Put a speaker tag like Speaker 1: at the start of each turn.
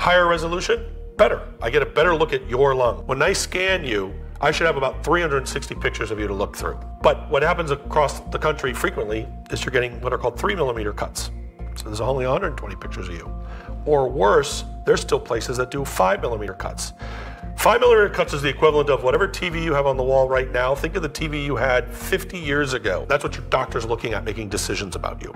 Speaker 1: Higher resolution, better. I get a better look at your lung. When I scan you, I should have about 360 pictures of you to look through. But what happens across the country frequently is you're getting what are called three millimeter cuts. So there's only 120 pictures of you. Or worse, there's still places that do five millimeter cuts. Five millimeter cuts is the equivalent of whatever TV you have on the wall right now. Think of the TV you had 50 years ago. That's what your doctor's looking at making decisions about you.